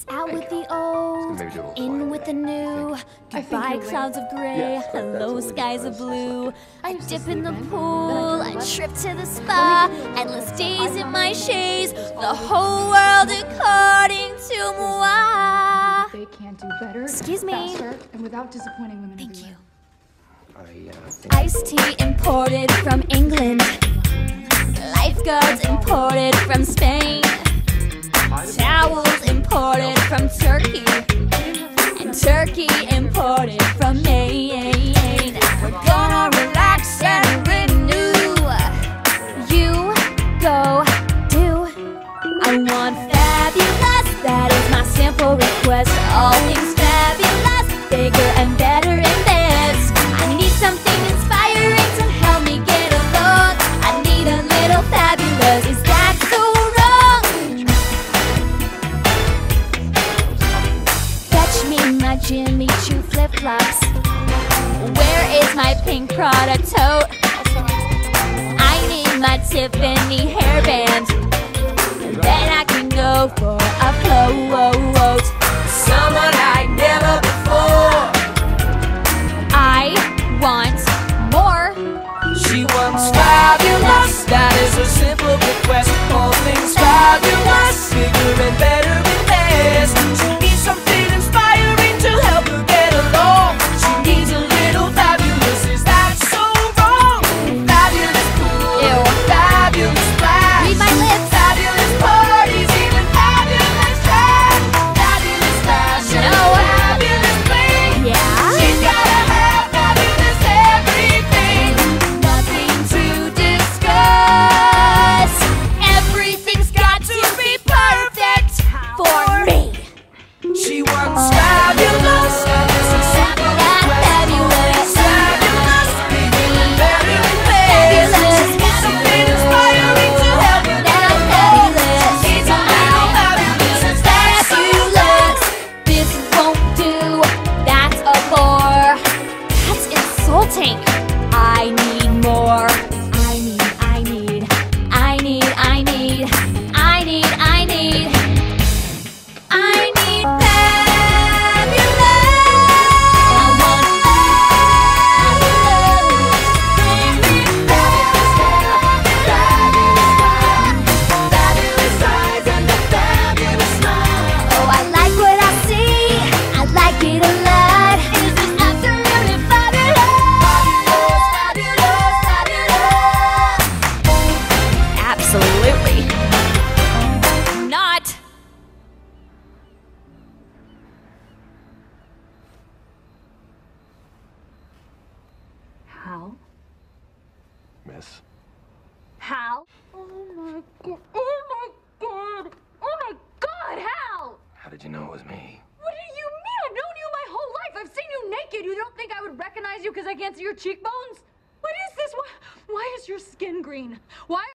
It's out with the old, maybe do a little in with the new. I think Goodbye, you're right. clouds of gray. Yeah, Hello, skies of That's- that's blue. like I A used to dip in the pool, but I a can let- trip to the spa, me give you a endless days in my out shades. there's The whole world that according to moi. They can't do better, Excuse me. faster, and without disappointing women Thank you. everywhere. I uh, think Iced tea imported from England. Lifeguards imported from Spain. Towels imported from Turkey. And turkey imported from Maine. We're gonna relax and renew. You go do. I want fabulous. That is my simple request. All things is my pink Prada tote? I need my Tiffany hairband. Then I can go for a float. Someone like never before. I want more. She wants fabulous. That is a simple request. All things fabulous, bigger and better I need more. I need, miss. Hal? Oh my god! Oh my god! Oh my god, Hal! How did you know it was me? What do you mean? I've known you my whole life. I've seen you naked. You don't think I would recognize you because I can't see your cheekbones? What is this? Why, why is your skin green? Why?